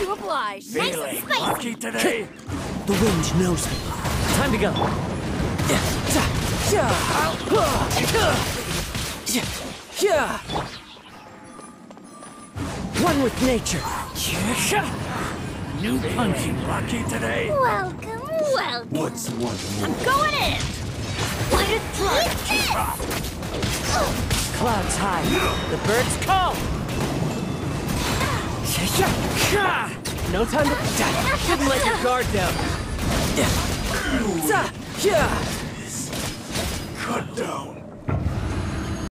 Nice Feeling and spicy. lucky today? The wind knows me. Time to go. Uh, uh, one with nature. New punching lucky today? Welcome, welcome. What's one I'm going in. What a this? Clouds high. The birds call. No time to. die. Shouldn't let your guard down. Down.